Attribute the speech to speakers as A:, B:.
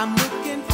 A: I'm looking